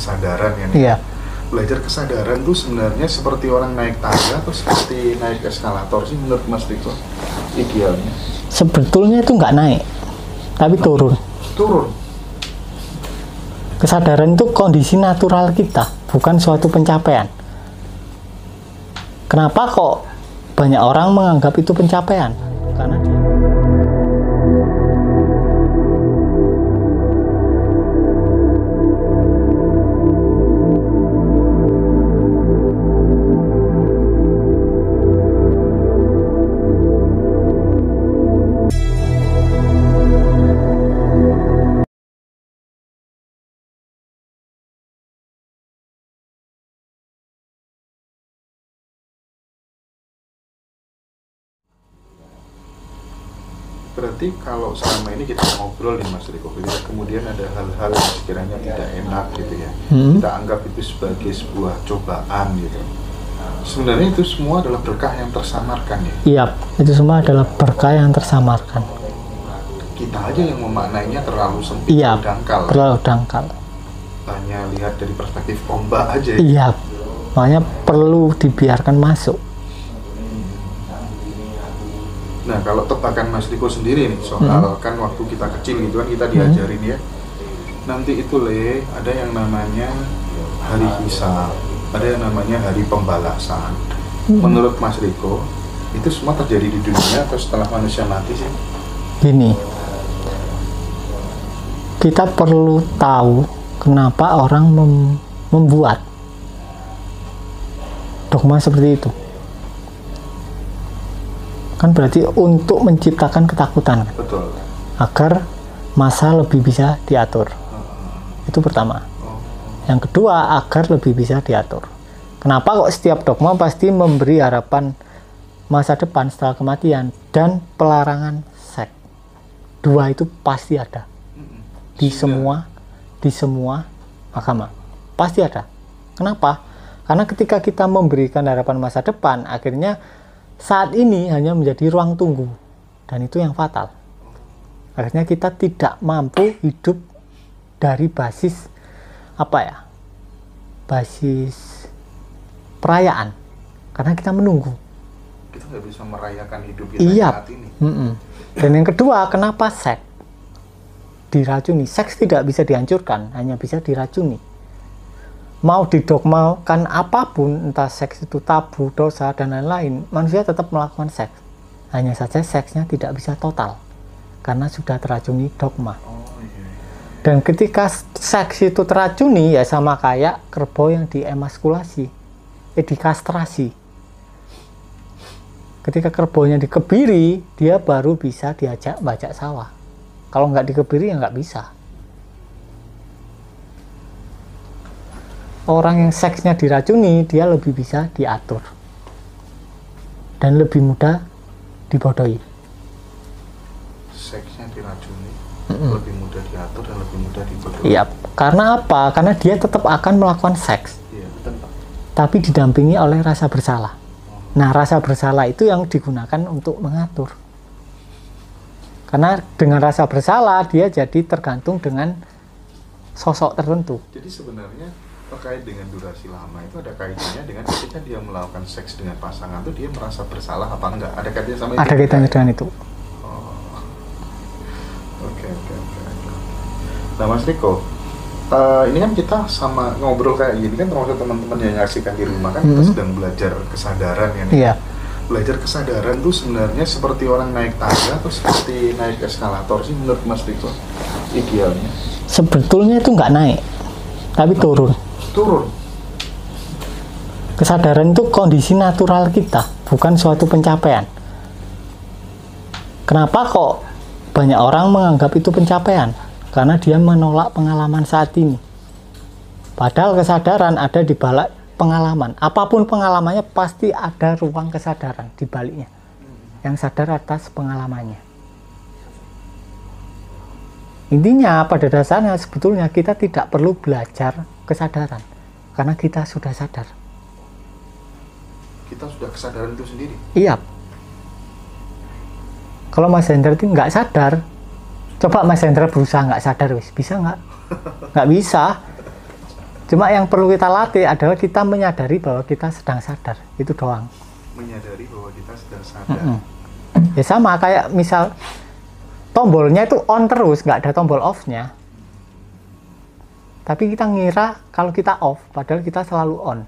kesadaran ya nih. Iya. Belajar kesadaran tuh sebenarnya seperti orang naik tangga atau seperti naik eskalator sih menurut Mas Riko idealnya Sebetulnya itu nggak naik, tapi turun. turun. Kesadaran itu kondisi natural kita, bukan suatu pencapaian. Kenapa kok banyak orang menganggap itu pencapaian? Berarti kalau selama ini kita ngobrol nih Mas Riko, kemudian ada hal-hal yang sekiranya tidak enak gitu ya, Hmm. kita anggap itu sebagai sebuah cobaan gitu. Sebenarnya itu semua adalah berkah yang tersamarkan ya. Iya, itu semua adalah berkah yang tersamarkan. Kita aja yang memaknainya terlalu sempit, Iya, dangkal. terlalu dangkal. Hanya lihat dari perspektif ombak aja. ya. Iya, makanya perlu dibiarkan masuk. Nah kalau tebakan Mas Riko sendiri nih soal Hmm. kan waktu kita kecil gitu kan kita diajarin ya nanti itu le ada yang namanya hari hisab ada yang namanya hari pembalasan Hmm. menurut Mas Riko itu semua terjadi di dunia atau setelah manusia mati sih Gini, kita perlu tahu kenapa orang mem- membuat dogma seperti itu. Kan berarti untuk menciptakan ketakutan kan? betul agar masa lebih bisa diatur. Itu pertama. Yang kedua, agar lebih bisa diatur. Kenapa kok setiap dogma pasti memberi harapan masa depan setelah kematian dan pelarangan seks? Dua itu pasti ada di semua di semua agama. Pasti ada. Kenapa? Karena ketika kita memberikan harapan masa depan, akhirnya saat ini hanya menjadi ruang tunggu dan itu yang fatal. Akhirnya kita tidak mampu hidup dari basis apa ya? Basis perayaan. Karena kita menunggu. kita nggak bisa merayakan hidup kita Iya. saat ini Mm-mm. Dan yang kedua, kenapa seks diracuni? Seks tidak bisa dihancurkan, hanya bisa diracuni. Mau didogmakan apa pun, entah seks itu tabu, dosa, dan lain-lain, manusia tetap melakukan seks. Hanya saja seksnya tidak bisa total, karena sudah teracuni dogma. oh iya Dan ketika seks itu teracuni, ya sama kayak kerbau yang diemaskulasi, eh dikastrasi. Ketika kerbaunya dikebiri, dia baru bisa diajak bajak sawah. Kalau nggak dikebiri ya nggak bisa. Orang yang seksnya diracuni, dia lebih bisa diatur. Dan lebih mudah dibodohi. seksnya diracuni lebih mudah diatur dan lebih mudah dibodohi Iya, karena apa? Karena dia tetap akan melakukan seks. iya tapi didampingi oleh rasa bersalah. Nah, rasa bersalah itu yang digunakan untuk mengatur. Karena dengan rasa bersalah dia jadi tergantung dengan sosok tertentu. Jadi sebenarnya terkait dengan durasi lama itu ada kaitannya dengan ketika dia melakukan seks dengan pasangan tuh dia merasa bersalah apa enggak? Ada kaitannya sama itu? Ada kaitannya dengan itu. Oke oke oke. oke. Nah Mas Riko, eh, ini kan kita sama ngobrol kayak gini kan termasuk teman-teman yang nyaksikan di rumah kan kita Mhm. sedang belajar kesadaran ya. Iya. Belajar kesadaran tuh sebenarnya seperti orang naik tangga atau seperti naik eskalator sih menurut Mas Riko idealnya Sebetulnya itu nggak naik, tapi turun. Turun. Kesadaran itu kondisi natural kita, bukan suatu pencapaian. Kenapa kok banyak orang menganggap itu pencapaian? Karena dia menolak pengalaman saat ini. Padahal kesadaran ada di balik pengalaman. Apa pun pengalamannya pasti ada ruang kesadaran di baliknya. Yang sadar atas pengalamannya. Intinya pada dasarnya sebetulnya kita tidak perlu belajar kesadaran karena kita sudah sadar. Kita sudah kesadaran itu sendiri. Iya. Kalau Mas Hendra itu nggak sadar, coba Mas Hendra berusaha nggak sadar, wis bisa nggak? Nggak bisa. Cuma yang perlu kita latih adalah kita menyadari bahwa kita sedang sadar. Itu doang. menyadari bahwa kita sedang sadar Mm-mm. Ya sama kayak misal tombolnya itu on terus, nggak ada tombol off-nya. Tapi kita ngira kalau kita off, padahal kita selalu on.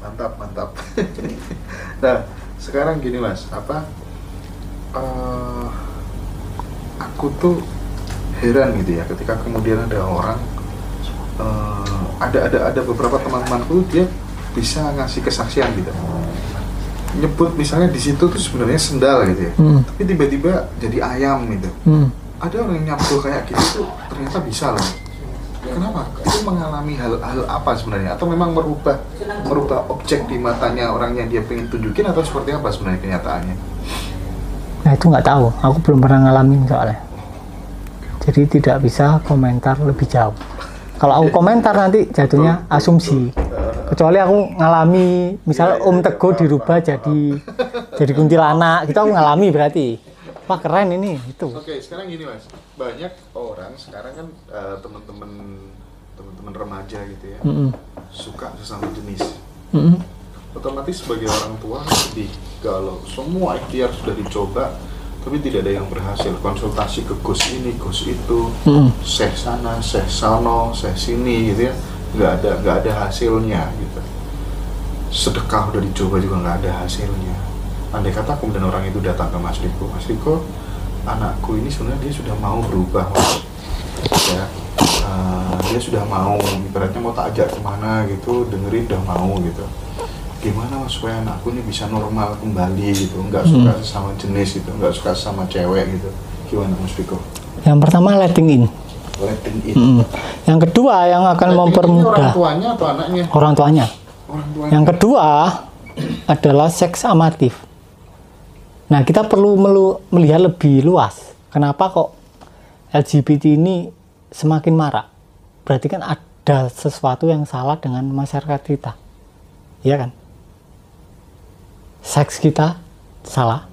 mantap mantap. Nah sekarang gini mas. Apa eh, aku tuh heran gitu ya ketika kemudian ada orang eh, ada ada ada beberapa teman-temanku dia bisa ngasih kesaksian gitu nyebut misalnya di situ tuh sebenarnya sendal gitu ya Hmm. tapi tiba-tiba jadi ayam gitu Hmm. ada orang yang nyambung kayak gitu tuh ternyata bisa loh kenapa itu mengalami hal-hal apa sebenarnya atau memang merubah merubah objek di matanya orang yang dia pengen tunjukin atau seperti apa sebenarnya kenyataannya Nah itu nggak tahu, aku belum pernah ngalamin soalnya. Jadi tidak bisa komentar lebih jauh. Kalau aku komentar nanti jadinya asumsi. Kecuali aku ngalami, misalnya Iya, iya, Om iya, Teguh paham, dirubah paham, jadi jadi kuntilanak, gitu aku ngalami berarti. Wah keren ini, itu. Oke, sekarang gini mas, banyak orang sekarang kan eh, teman-teman teman-teman remaja gitu ya Mm-mm. suka sesama jenis. Mm-mm. Otomatis sebagai orang tua sedih kalau semua ikhtiar sudah dicoba tapi tidak ada yang berhasil. Konsultasi ke Gus ini, Gus itu, Mm-mm. seh sana, seh sono, seh sini gitu ya, nggak ada nggak ada hasilnya gitu. Sedekah udah dicoba juga nggak ada hasilnya. Andai kata kemudian orang itu datang ke Mas Riko, Mas Riko, anakku ini sebenarnya dia sudah mau berubah, Mas. ya. Eh, dia sudah mau, ibaratnya mau tak ajak ke mana gitu, dengerin udah mau gitu. Gimana mas supaya anakku ini bisa normal kembali gitu, nggak suka sama jenis gitu, nggak suka sama cewek gitu. Gimana Mas Riko? Yang pertama letting in. Mm-mm. Yang kedua yang akan ini orang mempermudah tuanya atau anaknya? orang tuanya. Orang tuanya. Yang kedua adalah seks amatif. Nah, kita perlu melu- melihat lebih luas. Kenapa kok LGBT ini semakin marak? Berarti kan ada sesuatu yang salah dengan masyarakat kita. Iya kan? Seks kita salah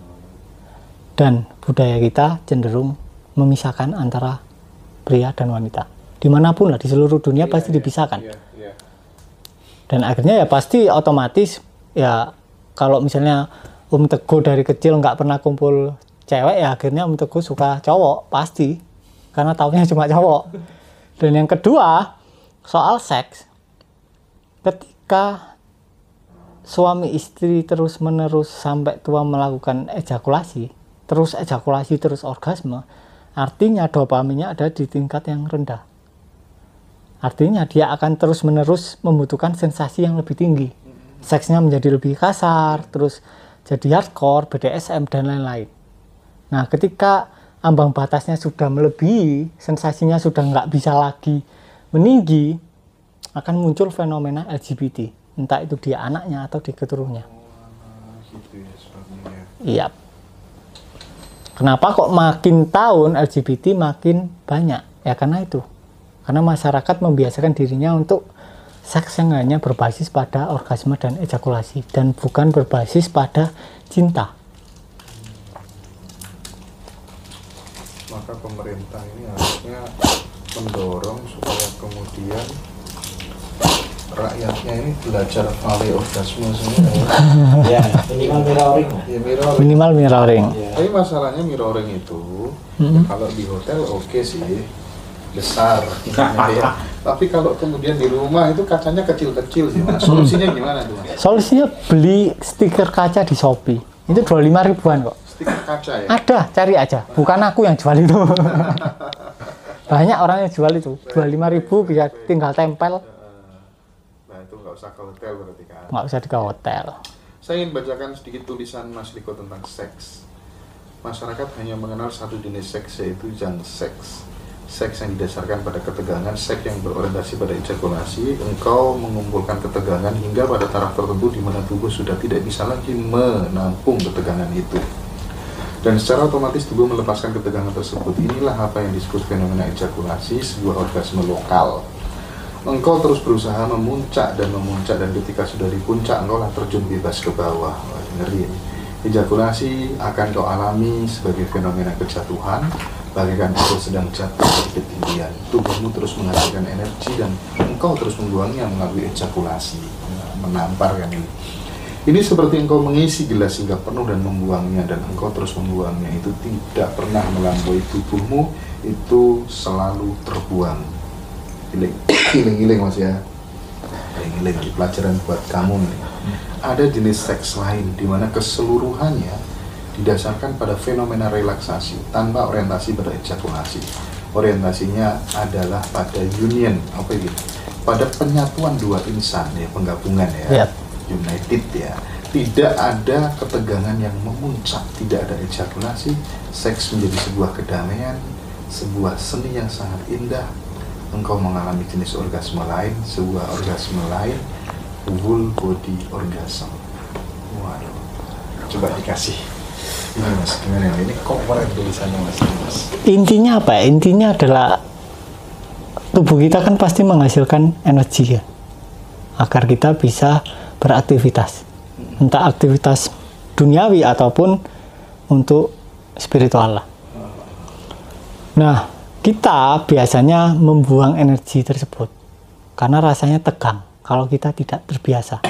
dan budaya kita cenderung memisahkan antara pria dan wanita. Di mana pun lah di seluruh dunia Iya, pasti iya, dipisahkan Iya, iya. dan akhirnya ya pasti otomatis ya kalau misalnya Om Teguh dari kecil nggak pernah kumpul cewek ya akhirnya Om Teguh suka cowok pasti karena taunya cuma cowok dan yang kedua soal seks ketika suami istri terus menerus sampai tua melakukan ejakulasi terus ejakulasi terus orgasme artinya dopaminnya ada di tingkat yang rendah Artinya dia akan terus-menerus membutuhkan sensasi yang lebih tinggi. Seksnya menjadi lebih kasar, terus jadi hardcore, BDSM, dan lain-lain. Nah, ketika ambang batasnya sudah melebihi, sensasinya sudah nggak bisa lagi meninggi, akan muncul fenomena LGBT. Entah itu dia anaknya atau di keturunannya. Wah, gitu ya sebabnya. Iya. Kenapa kok makin tahun LGBT makin banyak? Ya karena itu. Karena masyarakat membiasakan dirinya untuk seks yang hanya berbasis pada orgasme dan ejakulasi dan bukan berbasis pada cinta. Maka pemerintah ini harusnya mendorong supaya kemudian rakyatnya ini belajar vale orgasme semua. ya minimal mirroring ya mirroring. Minimal mirroring. ya. Tapi masalahnya mirroring itu Mm-mm. kalau di hotel oke sih besar ya. Tapi kalau kemudian di rumah itu kacanya kecil-kecil sih mas. Solusinya gimana tuh mas? Solusinya beli stiker kaca di Shopee. Itu 25 ribuan kok. Stiker kaca ya. Ada, cari aja. Bukan aku yang jual itu. Banyak orang yang jual itu. 25 ribu bisa tinggal tempel. Nggak usah ke hotel berarti kan. Nggak usah di ke hotel. Saya ingin bacakan sedikit tulisan Mas Riko tentang seks. Masyarakat hanya mengenal satu jenis seks yaitu junk seks. Seks yang didasarkan pada ketegangan, seks yang berorientasi pada ejakulasi. Engkau mengumpulkan ketegangan hingga pada taraf tertentu di mana tubuh sudah tidak bisa lagi menampung ketegangan itu. Dan secara otomatis tubuh melepaskan ketegangan tersebut. Inilah apa yang disebut fenomena ejakulasi, sebuah orgasme lokal. Engkau terus berusaha memuncak dan memuncak dan ketika sudah di puncak engkau lah terjun bebas ke bawah. Wah, ngeri ini. Ejakulasi akan kau alami sebagai fenomena kejatuhan bagaikan kau sedang jatuh dari ketinggian. Tubuhmu terus menghasilkan energi dan engkau terus membuangnya melalui ejakulasi. Nah, menampar kan ini. Ini seperti engkau mengisi gelas hingga penuh dan membuangnya dan engkau terus membuangnya itu tidak pernah melampaui tubuhmu itu selalu terbuang. Giling, giling, giling mas ya. Giling, giling pelajaran buat kamu nih. Ada jenis seks lain di mana keseluruhannya didasarkan pada fenomena relaksasi tanpa orientasi pada ejakulasi. Orientasinya adalah pada union apa itu? Pada penyatuan dua insan ya penggabungan ya. Yap. United ya. Tidak ada ketegangan yang memuncak, tidak ada ejakulasi. Seks menjadi sebuah kedamaian, sebuah seni yang sangat indah. Engkau mengalami jenis orgasme lain, sebuah orgasme lain, full body orgasm. Waduh, coba dikasih. Ini mas, gimana? Ini keren tulisannya mas. mas. intinya apa ya? intinya adalah tubuh kita kan pasti menghasilkan energi ya agar kita bisa beraktivitas entah aktivitas duniawi ataupun untuk spiritual lah nah kita biasanya membuang energi tersebut karena rasanya tegang kalau kita tidak terbiasa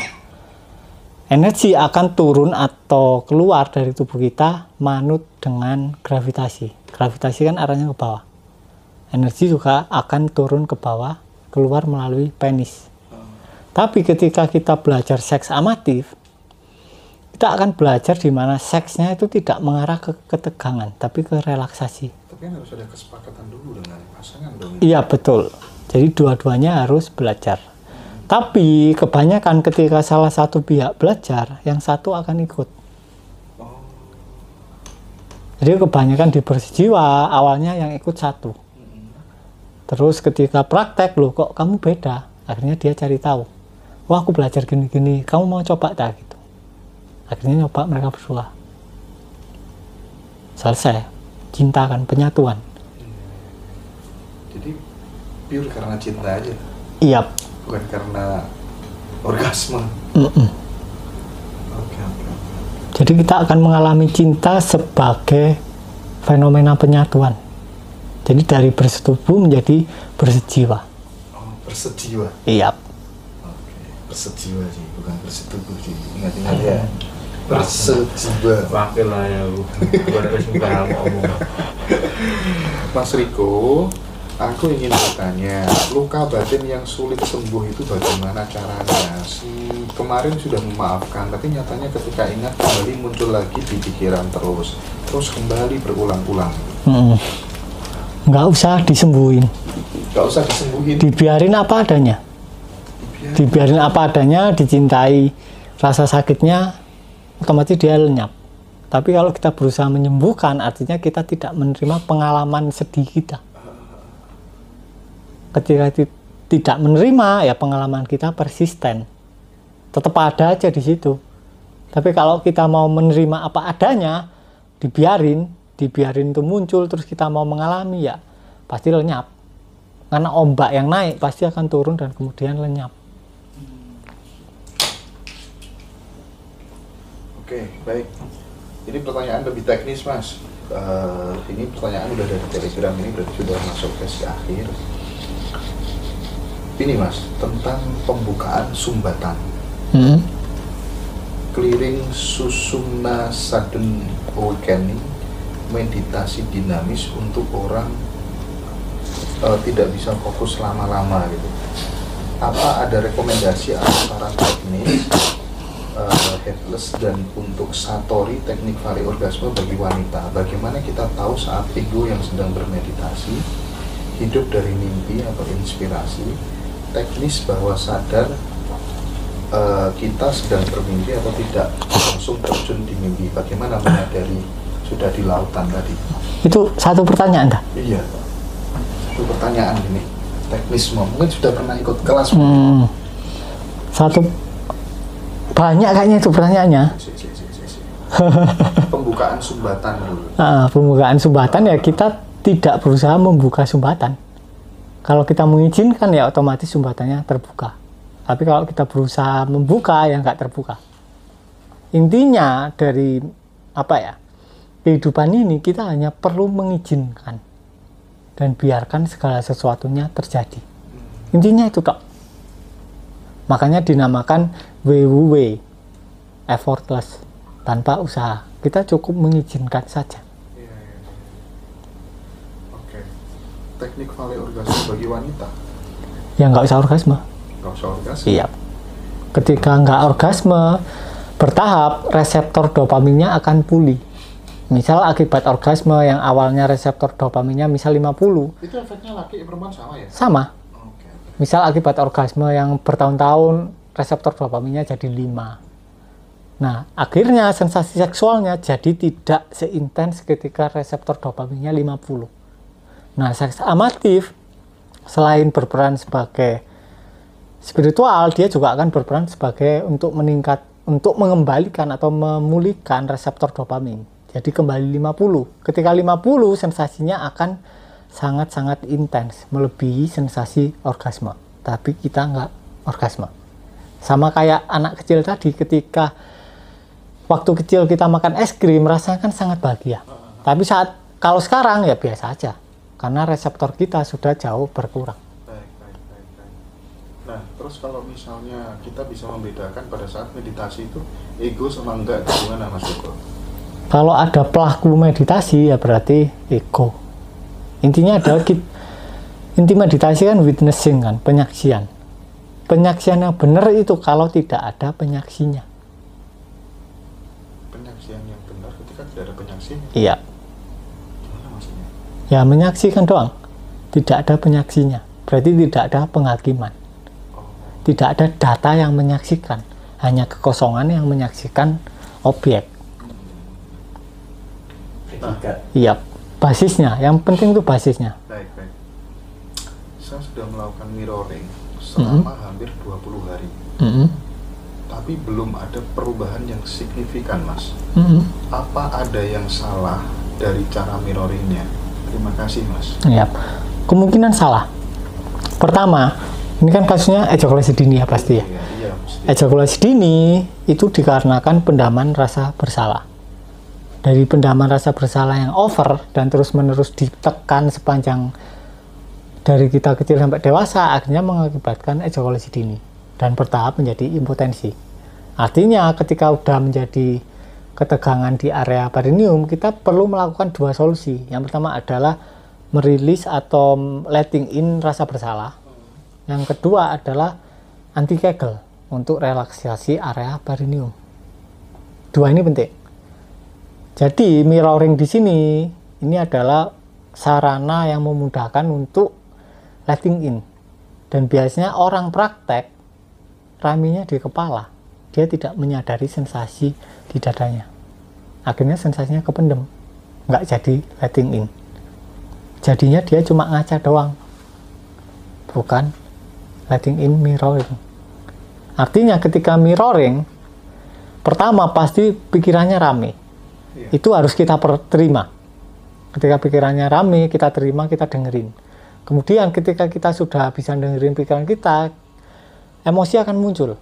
energi akan turun atau keluar dari tubuh kita manut dengan gravitasi. Gravitasi kan arahnya ke bawah. Energi juga akan turun ke bawah, keluar melalui penis. Tapi ketika kita belajar seks amatif, kita akan belajar di mana seksnya itu tidak mengarah ke ketegangan, tapi ke relaksasi. Tapi harus ada kesepakatan dulu dengan pasangan dong. Iya betul. Jadi dua-duanya harus belajar. Tapi kebanyakan ketika salah satu pihak belajar, yang satu akan ikut. Jadi kebanyakan di berjiwa awalnya yang ikut satu. Terus ketika praktek loh kok kamu beda, akhirnya dia cari tahu. Wah aku belajar gini-gini, kamu mau coba tak gitu. Akhirnya nyoba mereka berdua. Selesai, cinta kan penyatuan. Jadi pure karena cinta aja, Iya, bukan karena orgasme. mm-mm. Oke oke. oke. Jadi kita akan mengalami cinta sebagai fenomena penyatuan. Jadi dari bersetubuh menjadi bersejiwa. Oh bersejiwa. Iya. Oke bersejiwa sih, bukan bersetubuh sih. Ingat-ingat ya. Bersejiwa. Wakil lah ya, Bu. Mas Riko, aku ingin bertanya, luka batin yang sulit sembuh itu bagaimana caranya? Si kemarin sudah memaafkan, tapi nyatanya ketika ingat kembali muncul lagi di pikiran terus, terus kembali berulang-ulang. Mm. Nggak usah disembuhin, Gak usah disembuhin. dibiarin apa adanya. Biar- Dibiarin apa adanya, dicintai rasa sakitnya, otomatis dia lenyap. Tapi kalau kita berusaha menyembuhkan, artinya kita tidak menerima pengalaman sedih kita. Ketika ti- tidak menerima, ya pengalaman kita persisten. Tetap ada aja di situ. Tapi kalau kita mau menerima apa adanya, dibiarin, dibiarin itu muncul, terus kita mau mengalami, ya pasti lenyap. Karena ombak yang naik pasti akan turun dan kemudian lenyap. Oke, baik. Ini pertanyaan lebih teknis, Mas. Eh, ini pertanyaan udah dari Telegram ini berarti sudah masuk sesi akhir. Ini, Mas, tentang pembukaan sumbatan. Hmm. Clearing Susumna Sudden Awakening meditasi dinamis untuk orang eh, tidak bisa fokus lama-lama gitu. Apa ada rekomendasi atau saran teknis headless dan untuk satori teknik vari orgasme bagi wanita? Bagaimana kita tahu saat ego yang sedang bermeditasi hidup dari mimpi atau inspirasi teknis bahwa sadar eh, kita sedang bermimpi atau tidak langsung terjun di mimpi bagaimana menyadari sudah di lautan tadi Itu satu pertanyaan dah. iya itu pertanyaan ini teknis mungkin sudah pernah ikut kelas Hmm. Satu banyak kayaknya itu pertanyaannya. Si, si, si, si, si. pembukaan sumbatan dulu Ah, pembukaan sumbatan ya kita tidak berusaha membuka sumbatan. Kalau kita mengizinkan ya otomatis sumbatannya terbuka. Tapi kalau kita berusaha membuka ya nggak terbuka. Intinya dari apa ya kehidupan ini kita hanya perlu mengizinkan dan biarkan segala sesuatunya terjadi intinya itu kok makanya dinamakan WWW effortless tanpa usaha kita cukup mengizinkan saja Iya, iya, iya. Oke. Teknik vale orgasme bagi wanita. ya nggak usah orgasme Nggak usah orgasme. Iya. Ketika nggak orgasme bertahap, reseptor dopaminnya akan pulih. Misal akibat orgasme yang awalnya reseptor dopaminnya misal 50, Itu efeknya laki perempuan sama ya? sama. Misal akibat orgasme yang bertahun-tahun reseptor dopaminnya jadi 5. Nah, akhirnya sensasi seksualnya jadi tidak seintens ketika reseptor dopaminnya 50. Nah, seks amatif selain berperan sebagai spiritual, dia juga akan berperan sebagai untuk meningkat untuk mengembalikan atau memulihkan reseptor dopamin. Jadi kembali 50. Ketika 50 sensasinya akan sangat-sangat intens, melebihi sensasi orgasme. Tapi kita nggak orgasme. Sama kayak anak kecil tadi ketika waktu kecil kita makan es krim rasanya kan sangat bahagia. Tapi saat kalau sekarang ya biasa aja. Karena reseptor kita sudah jauh berkurang. Baik, baik, baik, baik. Nah, terus kalau misalnya kita bisa membedakan pada saat meditasi itu ego sama enggak itu gimana Mas Joko? Kalau ada pelaku meditasi ya berarti ego. Intinya adalah kit- inti meditasi kan witnessing kan, penyaksian. Penyaksian yang benar itu kalau tidak ada penyaksinya. Penyaksian yang benar ketika tidak ada penyaksinya. Iya, Gimana maksudnya? ya menyaksikan doang. Tidak ada penyaksinya. Berarti tidak ada penghakiman. Oh, Tidak ada data yang menyaksikan. Hanya kekosongan yang menyaksikan objek. Etika. Iya, basisnya. Yang penting itu basisnya. baik, baik. Saya sudah melakukan mirroring selama hampir 20 hari. Mm-mm. Tapi belum ada perubahan yang signifikan, Mas. Mm-mm. Apa ada yang salah dari cara mirroringnya? Terima kasih, Mas. Ya, kemungkinan salah. Pertama, ini kan kasusnya ejakulasi dini ya pasti ya. Iya, iya, mesti. Ejakulasi dini itu dikarenakan pendaman rasa bersalah. Dari pendaman rasa bersalah yang over dan terus-menerus ditekan sepanjang dari kita kecil sampai dewasa akhirnya mengakibatkan ejakulasi dini dan bertahap menjadi impotensi. Artinya ketika udah menjadi ketegangan di area perineum, kita perlu melakukan dua solusi. Yang pertama adalah merilis atau letting in rasa bersalah. Yang kedua adalah anti kegel untuk relaksasi area perineum. Dua ini penting. Jadi mirroring di sini ini adalah sarana yang memudahkan untuk letting in. Dan biasanya orang praktek raminya di kepala. Dia tidak menyadari sensasi di dadanya. Akhirnya sensasinya kependem. Nggak jadi letting in. Jadinya dia cuma ngaca doang. Bukan letting in mirroring. Artinya ketika mirroring, pertama pasti pikirannya rame. Iya. Itu harus kita terima. Ketika pikirannya rame, kita terima, kita dengerin. Kemudian ketika kita sudah bisa dengerin pikiran kita, emosi akan muncul.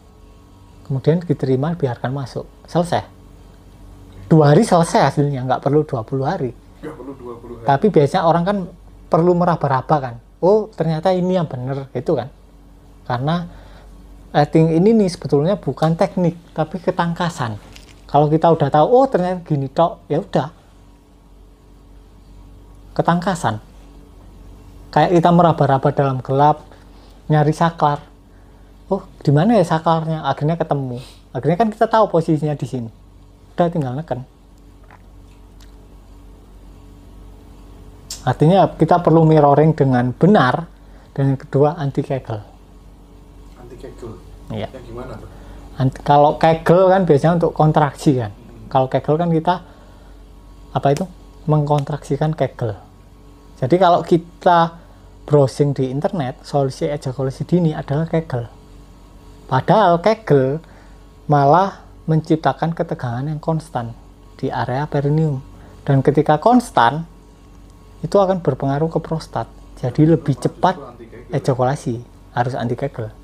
Kemudian diterima, biarkan masuk. Selesai. Dua hari selesai hasilnya, nggak perlu 20 hari. Nggak perlu 20 hari. Tapi biasanya orang kan perlu meraba-raba kan. Oh, ternyata ini yang benar, itu kan. Karena letting ini nih sebetulnya bukan teknik, tapi ketangkasan. Kalau kita udah tahu, oh ternyata gini tok, ya udah. Ketangkasan. Kayak kita meraba-raba dalam gelap, nyari saklar. Oh, di mana ya saklarnya? Akhirnya ketemu. Akhirnya kan kita tahu posisinya di sini. Udah tinggal neken. Artinya kita perlu mirroring dengan benar dan yang kedua anti kegel. Anti kegel. Iya. Yang gimana tuh? Kalau kegel kan biasanya untuk kontraksi kan. Kalau kegel kan kita apa itu mengkontraksikan kegel. Jadi kalau kita browsing di internet solusi ejakulasi dini adalah kegel. Padahal kegel malah menciptakan ketegangan yang konstan di area perineum. Dan ketika konstan itu akan berpengaruh ke prostat. Jadi lebih cepat ejakulasi harus anti kegel.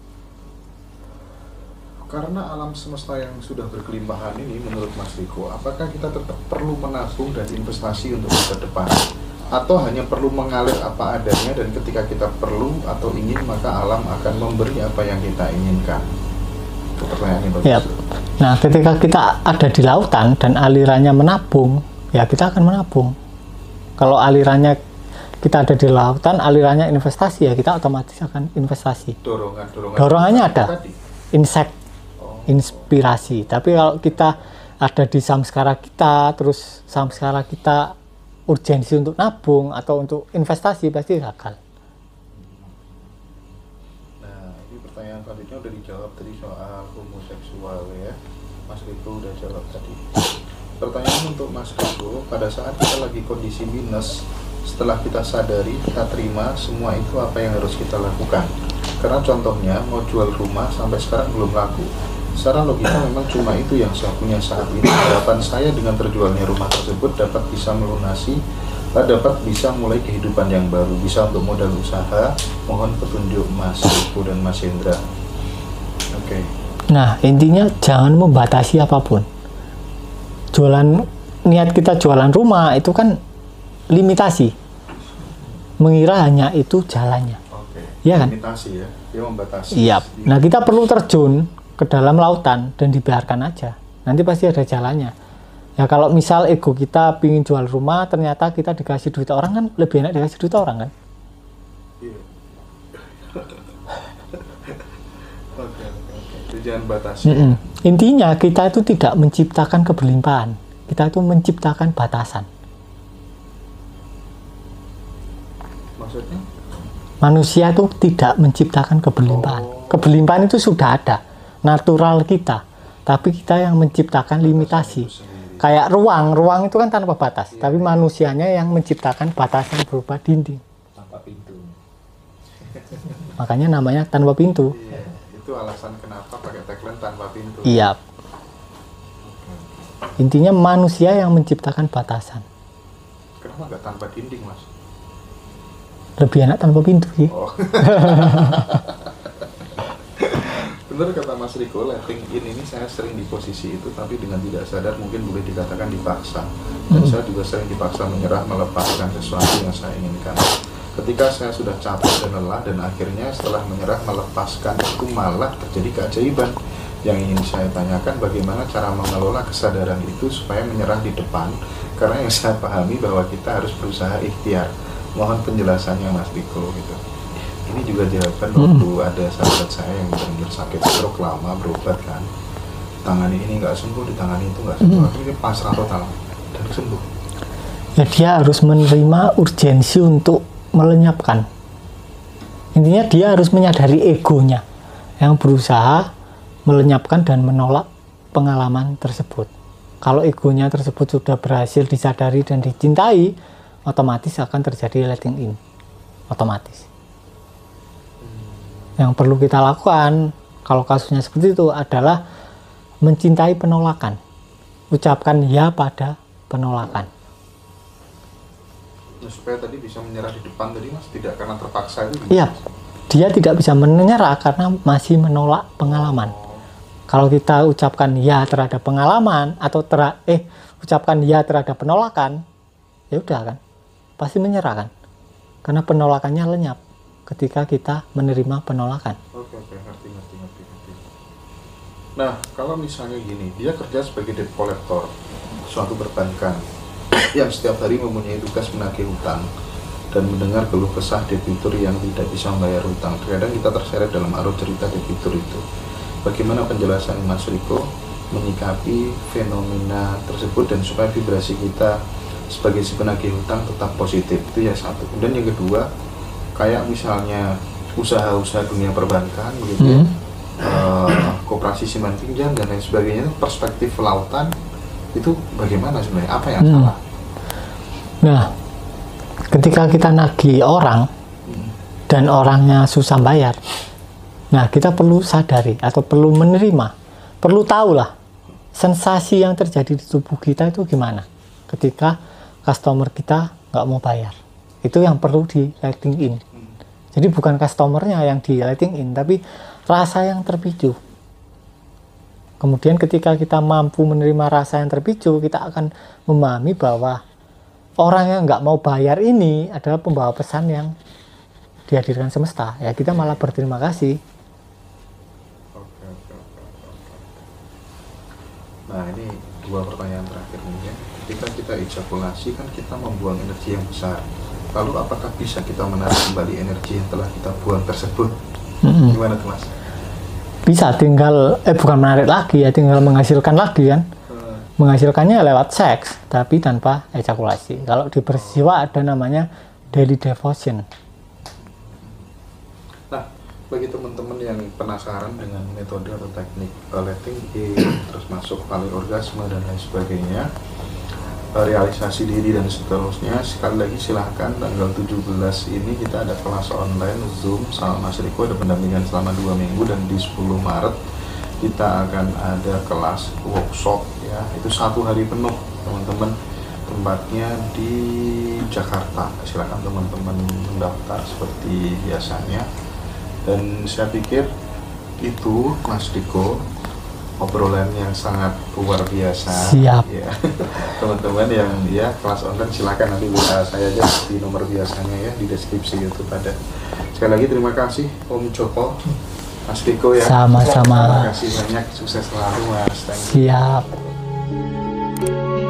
Karena alam semesta yang sudah berkelimpahan ini menurut Mas Riko, apakah kita tetap perlu menabung dan investasi untuk masa depan? Atau hanya perlu mengalir apa adanya dan ketika kita perlu atau ingin maka alam akan memberi apa yang kita inginkan? Itu pertanyaannya bagus. Ya. Nah, ketika kita ada di lautan dan alirannya menabung, ya kita akan menabung. Kalau alirannya kita ada di lautan, alirannya investasi ya kita otomatis akan investasi. Dorongan, dorongan. Dorongannya ada. Insek, inspirasi. Tapi kalau kita ada di samskara kita, terus samskara kita urgensi untuk nabung atau untuk investasi pasti gagal. Nah, ini pertanyaan selanjutnya udah dijawab tadi soal homoseksual ya. Mas Riko udah jawab tadi. Pertanyaan untuk Mas Riko, pada saat kita lagi kondisi minus, setelah kita sadari, kita terima semua itu apa yang harus kita lakukan. Karena contohnya mau jual rumah sampai sekarang belum laku. Secara logika memang cuma itu yang saya punya saat ini. Harapan saya dengan terjualnya rumah tersebut dapat bisa melunasi dapat bisa mulai kehidupan yang baru, bisa untuk modal usaha. Mohon petunjuk Mas Riko dan Mas Hendra. Oke. Nah, intinya jangan membatasi apa pun. Jualan niat kita jualan rumah itu kan limitasi. Mengira hanya itu jalannya. Oke. Iya kan? Limitasi ya. Dia membatasi. Iya. Nah, kita perlu terjun ke dalam lautan dan dibiarkan aja. Nanti pasti ada jalannya. Ya kalau misal ego kita pingin jual rumah, ternyata kita dikasih duit orang kan lebih enak dikasih duit orang kan? Iya. Oke, oke, batasi. Mm-mm. Intinya kita itu tidak menciptakan keberlimpahan. Kita itu menciptakan batasan. Maksudnya? Manusia itu tidak menciptakan keberlimpahan. Oh. Keberlimpahan itu sudah ada, natural kita. Tapi kita yang menciptakan limitasi. Kayak ruang, ruang itu kan tanpa batas. Tapi manusianya yang menciptakan batasan berupa dinding. tanpa pintu Makanya namanya tanpa pintu. Iya. Itu alasan kenapa pakai tagline tanpa pintu. Iya. Intinya manusia yang menciptakan batasan. Kenapa nggak tanpa dinding, Mas? Lebih enak tanpa pintu sih. Oh. Bener kata Mas Riko, letting in ini saya sering di posisi itu, tapi dengan tidak sadar mungkin boleh dikatakan dipaksa. Dan saya juga sering dipaksa menyerah melepaskan sesuatu yang saya inginkan. Ketika saya sudah capek dan lelah dan akhirnya setelah menyerah melepaskan itu malah terjadi keajaiban. Yang ingin saya tanyakan bagaimana cara mengelola kesadaran itu supaya menyerah di depan karena yang saya pahami bahwa kita harus berusaha ikhtiar. Mohon penjelasannya Mas Riko gitu ini juga jawaban waktu ada sahabat saya yang benar-benar sakit stroke lama berobat kan tangani ini nggak sembuh ditangani itu nggak sembuh akhirnya dia pasrah total dan sembuh Ya dia harus menerima urgensi untuk melenyapkan. Intinya dia harus menyadari egonya yang berusaha melenyapkan dan menolak pengalaman tersebut. Kalau egonya tersebut sudah berhasil disadari dan dicintai, otomatis akan terjadi letting in. Otomatis. Yang perlu kita lakukan kalau kasusnya seperti itu adalah mencintai penolakan. Ucapkan ya pada penolakan. Nah, supaya tadi bisa menyerah di depan tadi mas. Tidak karena terpaksa itu Iya, dia tidak bisa menyerah karena masih menolak pengalaman. Oh, Kalau kita ucapkan ya terhadap pengalaman atau tera eh ucapkan ya terhadap penolakan, ya udah kan, pasti menyerah kan, karena penolakannya lenyap ketika kita menerima penolakan. oke oke ngerti ngerti ngerti ngerti nah kalau misalnya gini dia kerja sebagai debt collector suatu perbankan yang setiap hari mempunyai tugas menagih hutang dan mendengar keluh kesah debitur yang tidak bisa membayar hutang. Terkadang kita terseret dalam arus cerita debitur itu. Bagaimana penjelasan Mas Riko menyikapi fenomena tersebut dan supaya vibrasi kita sebagai si penagih hutang tetap positif itu ya satu. Kemudian yang kedua kayak misalnya usaha-usaha dunia perbankan begitu ya, Hmm. eh, koperasi simpan pinjam dan lain sebagainya perspektif lautan itu bagaimana sebenarnya apa yang Hmm. salah? Nah, ketika kita nagih orang dan orangnya susah bayar, nah kita perlu sadari atau perlu menerima, perlu tahu lah sensasi yang terjadi di tubuh kita itu gimana ketika customer kita nggak mau bayar. Itu yang perlu di letting in. Jadi bukan customernya yang di letting in, tapi rasa yang terpicu. Kemudian ketika kita mampu menerima rasa yang terpicu, kita akan memahami bahwa orang yang nggak mau bayar ini adalah pembawa pesan yang dihadirkan semesta. Ya kita malah berterima kasih. Oke, oke, oke, oke, oke. Nah ini dua pertanyaan terakhir nih ya. Ketika kita ejakulasi kan kita membuang energi yang besar. Lalu apakah bisa kita menarik kembali energi yang telah kita buang tersebut? Mm-mm. Gimana tuh mas? Bisa tinggal, eh bukan menarik lagi ya, tinggal menghasilkan lagi kan. Eh, Menghasilkannya lewat seks, tapi tanpa ejakulasi. Kalau di peristiwa ada namanya daily devotion. Nah, bagi teman-teman yang penasaran dengan metode atau teknik uh, letting in, terus masuk kali orgasme dan lain sebagainya, realisasi diri dan seterusnya, sekali lagi silahkan tanggal 17 ini kita ada kelas online Zoom sama Mas Riko ada pendampingan selama dua minggu dan di 10 Maret kita akan ada kelas workshop ya. Itu satu hari penuh teman-teman tempatnya di Jakarta. Silakan teman-teman mendaftar seperti biasanya. Dan saya pikir itu Mas Diko obrolan yang sangat luar biasa Siap. ya teman-teman yang ya kelas online silakan nanti bisa saya aja di nomor biasanya ya di deskripsi YouTube ada sekali lagi terima kasih Om Joko Mas Diko ya Sama-sama. terima kasih banyak sukses selalu Mas Thank you. Siap.